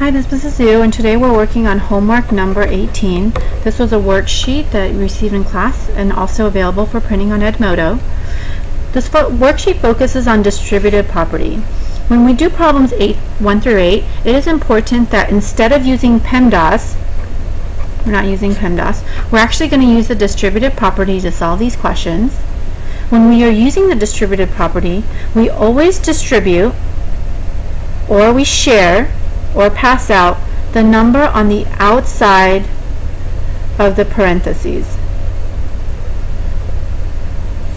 Hi, this is Sue, and today we're working on homework number 18. This was a worksheet that you received in class and also available for printing on Edmodo. This fo worksheet focuses on distributive property. When we do problems 8, 1 through 8, it is important that instead of using PEMDAS, we're not using PEMDAS, we're actually going to use the distributive property to solve these questions. When we are using the distributive property, we always distribute or we share or pass out the number on the outside of the parentheses.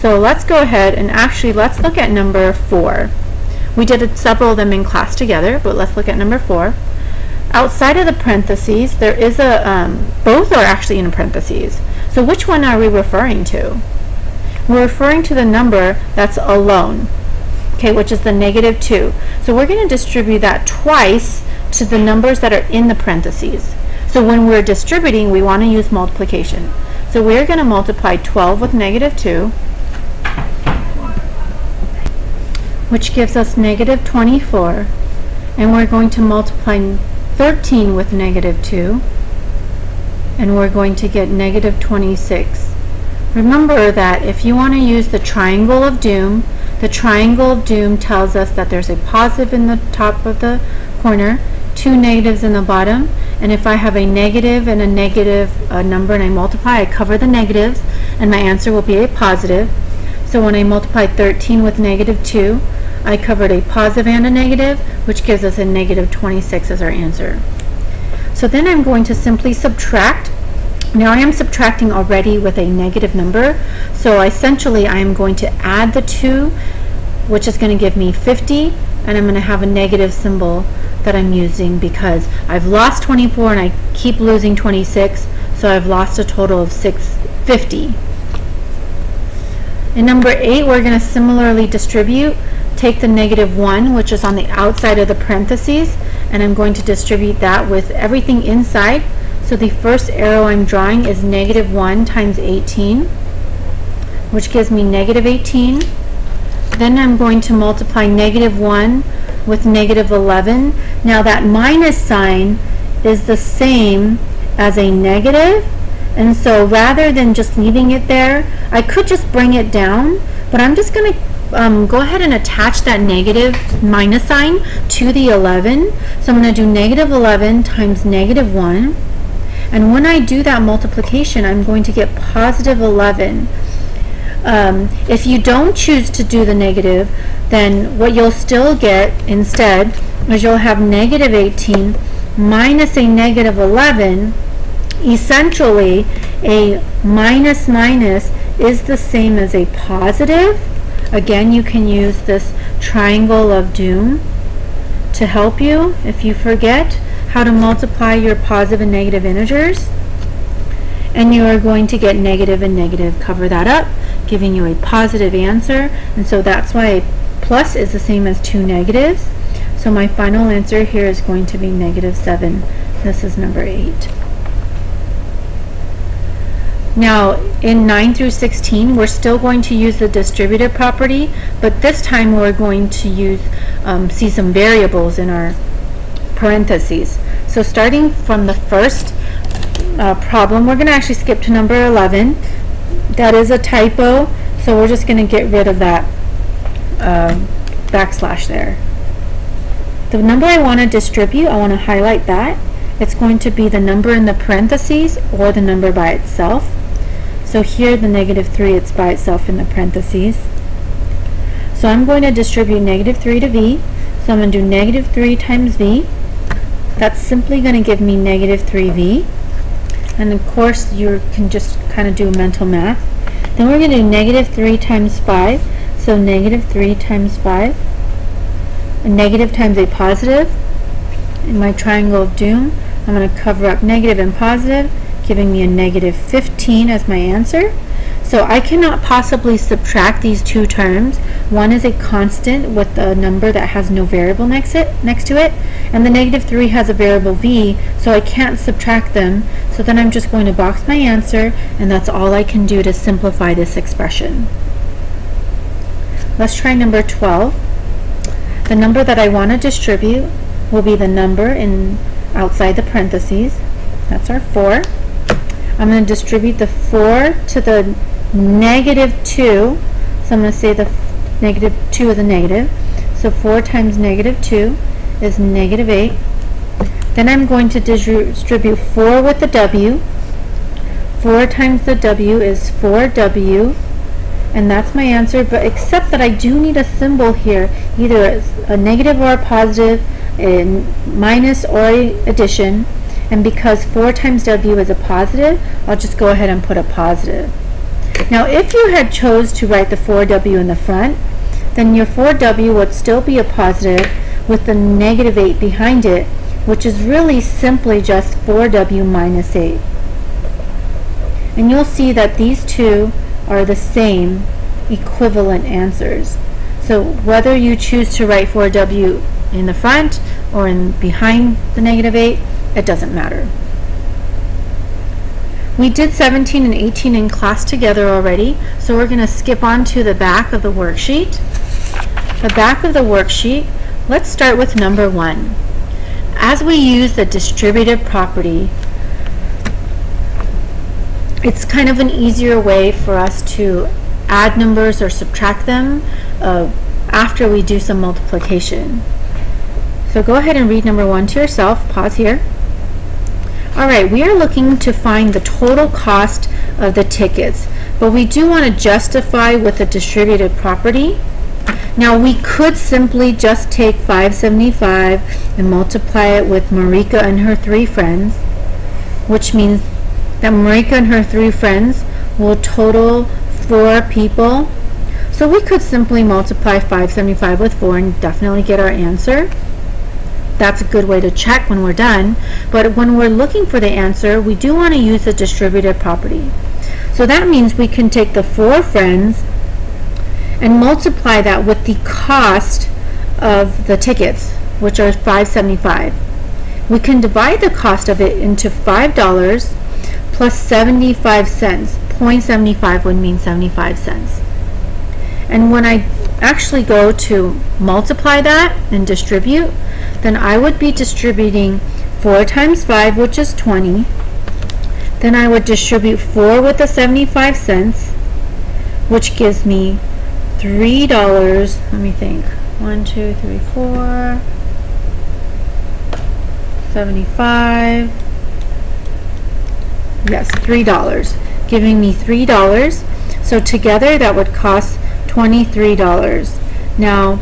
So let's go ahead and actually let's look at number 4. We did several of them in class together, but let's look at number 4. Outside of the parentheses, there is a, um, both are actually in parentheses. So which one are we referring to? We're referring to the number that's alone, okay, which is the negative 2. So we're going to distribute that twice to the numbers that are in the parentheses. So when we're distributing, we want to use multiplication. So we're going to multiply 12 with negative 2, which gives us negative 24. And we're going to multiply 13 with negative 2, and we're going to get negative 26. Remember that if you want to use the triangle of doom, the triangle of doom tells us that there's a positive in the top of the corner two negatives in the bottom and if I have a negative and a negative uh, number and I multiply I cover the negatives and my answer will be a positive. So when I multiply 13 with negative 2 I covered a positive and a negative which gives us a negative 26 as our answer. So then I'm going to simply subtract. Now I am subtracting already with a negative number so essentially I am going to add the 2 which is going to give me 50 and I'm going to have a negative symbol that I'm using because I've lost 24 and I keep losing 26 so I've lost a total of 650. In number 8 we're going to similarly distribute. Take the negative 1 which is on the outside of the parentheses and I'm going to distribute that with everything inside. So the first arrow I'm drawing is negative 1 times 18 which gives me negative 18 then I'm going to multiply negative 1 with negative 11. Now that minus sign is the same as a negative, and so rather than just leaving it there, I could just bring it down, but I'm just going to um, go ahead and attach that negative minus sign to the 11. So I'm going to do negative 11 times negative 1. And when I do that multiplication, I'm going to get positive 11. Um, if you don't choose to do the negative, then what you'll still get instead is you'll have negative 18 minus a negative 11. Essentially, a minus minus is the same as a positive. Again, you can use this triangle of doom to help you if you forget how to multiply your positive and negative integers. And you are going to get negative and negative. Cover that up giving you a positive answer. And so that's why plus is the same as two negatives. So my final answer here is going to be negative 7. This is number 8. Now, in 9 through 16, we're still going to use the distributive property, but this time we're going to use um, see some variables in our parentheses. So starting from the first uh, problem, we're going to actually skip to number 11 that is a typo, so we're just going to get rid of that uh, backslash there. The number I want to distribute, I want to highlight that. It's going to be the number in the parentheses or the number by itself. So here the negative 3, it's by itself in the parentheses. So I'm going to distribute negative 3 to v. So I'm going to do negative 3 times v. That's simply going to give me negative 3v. And of course, you can just kind of do mental math. Then we're going to do negative 3 times 5. So negative 3 times 5. A negative times a positive. In my triangle of doom, I'm going to cover up negative and positive, giving me a negative 15 as my answer. So I cannot possibly subtract these two terms. One is a constant with a number that has no variable next, it, next to it, and the negative 3 has a variable v, so I can't subtract them. So then I'm just going to box my answer, and that's all I can do to simplify this expression. Let's try number 12. The number that I want to distribute will be the number in outside the parentheses. That's our 4. I'm going to distribute the 4 to the negative 2. So I'm going to say the negative 2 is a negative. So 4 times negative 2 is negative 8. Then I'm going to distribute 4 with the w. 4 times the w is 4w. And that's my answer, but except that I do need a symbol here, either a negative or a positive, a minus or a addition. And because 4 times w is a positive, I'll just go ahead and put a positive. Now if you had chose to write the 4w in the front, then your 4w would still be a positive with the negative 8 behind it, which is really simply just 4w minus 8. And you'll see that these two are the same equivalent answers. So whether you choose to write 4w in the front or in behind the negative 8, it doesn't matter. We did 17 and 18 in class together already, so we're going to skip on to the back of the worksheet. The back of the worksheet, let's start with number 1. As we use the distributive property, it's kind of an easier way for us to add numbers or subtract them uh, after we do some multiplication. So go ahead and read number one to yourself. Pause here. All right, we are looking to find the total cost of the tickets, but we do want to justify with a distributed property. Now we could simply just take 575 and multiply it with Marika and her three friends, which means that Marika and her three friends will total four people. So we could simply multiply 575 with 4 and definitely get our answer that's a good way to check when we're done. But when we're looking for the answer, we do want to use the distributive property. So that means we can take the four friends and multiply that with the cost of the tickets, which are 575. We can divide the cost of it into $5 plus 75 cents. 0.75 would mean 75 cents. And when I actually go to multiply that and distribute, then I would be distributing 4 times 5, which is 20. Then I would distribute 4 with the 75 cents, which gives me $3. Let me think. 1, 2, 3, 4, 75. Yes, $3. Giving me $3. So together that would cost $23. Now,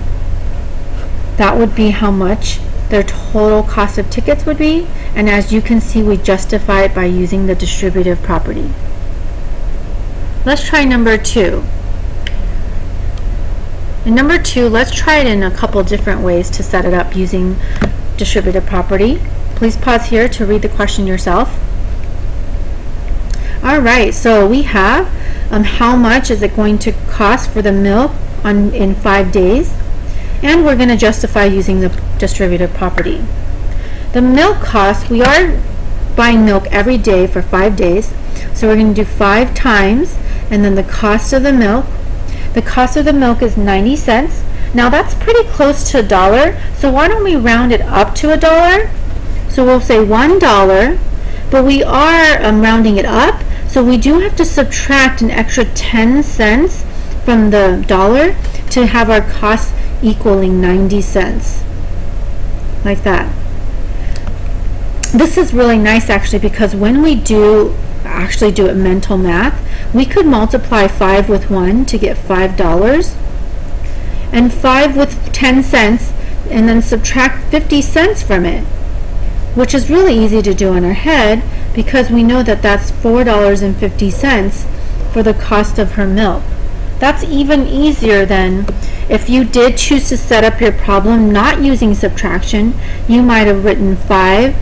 that would be how much their total cost of tickets would be. And as you can see, we justify it by using the distributive property. Let's try number two. In number two, let's try it in a couple different ways to set it up using distributive property. Please pause here to read the question yourself. All right, so we have um, how much is it going to cost for the milk on in five days, and we're going to justify using the distributive property. The milk cost, we are buying milk every day for five days, so we're going to do five times, and then the cost of the milk. The cost of the milk is 90 cents. Now that's pretty close to a dollar, so why don't we round it up to a dollar? So we'll say one dollar, but we are um, rounding it up, so we do have to subtract an extra 10 cents from the dollar to have our cost equaling 90 cents. Like that. This is really nice actually because when we do actually do it mental math, we could multiply 5 with 1 to get $5 and 5 with 10 cents and then subtract 50 cents from it which is really easy to do in our head because we know that that's $4.50 for the cost of her milk. That's even easier than if you did choose to set up your problem not using subtraction, you might have written 5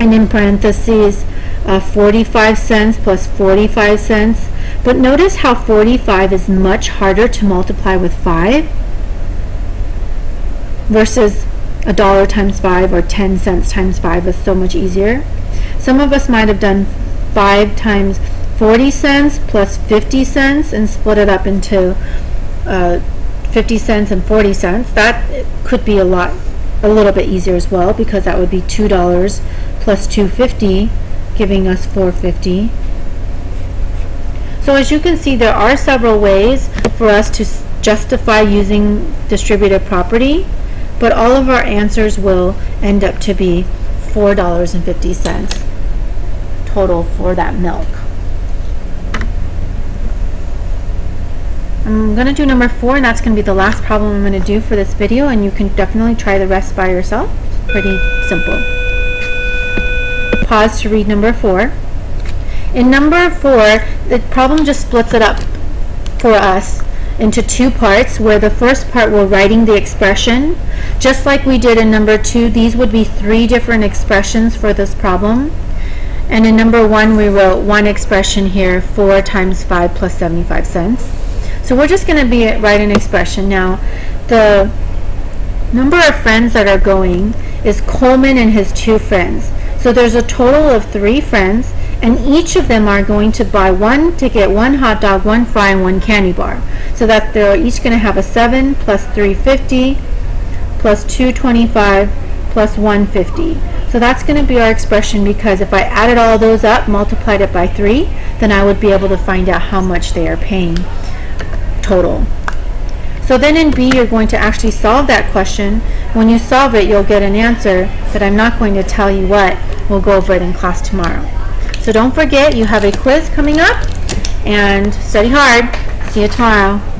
and in parentheses uh, 45 cents plus 45 cents. But notice how 45 is much harder to multiply with 5 versus a dollar times 5 or 10 cents times 5 is so much easier. Some of us might have done 5 times 40 cents plus 50 cents and split it up into uh, 50 cents and 40 cents. That could be a lot a little bit easier as well because that would be $2 plus 250 giving us 450. So as you can see, there are several ways for us to justify using distributive property, but all of our answers will end up to be $4.50 total for that milk. I'm going to do number four, and that's going to be the last problem I'm going to do for this video, and you can definitely try the rest by yourself. It's pretty simple. Pause to read number four. In number four, the problem just splits it up for us into two parts where the first part we're writing the expression. Just like we did in number two, these would be three different expressions for this problem. And in number one, we wrote one expression here, 4 times 5 plus 75 cents. So we're just going to be write an expression. Now, the number of friends that are going is Coleman and his two friends. So there's a total of three friends, and each of them are going to buy one ticket, one hot dog, one fry, and one candy bar. So that they're each going to have a 7 plus 350 plus 225 plus 150. So that's going to be our expression because if I added all those up, multiplied it by 3, then I would be able to find out how much they are paying total. So then in B, you're going to actually solve that question. When you solve it, you'll get an answer, but I'm not going to tell you what. We'll go over it in class tomorrow. So don't forget, you have a quiz coming up, and study hard. See you tomorrow.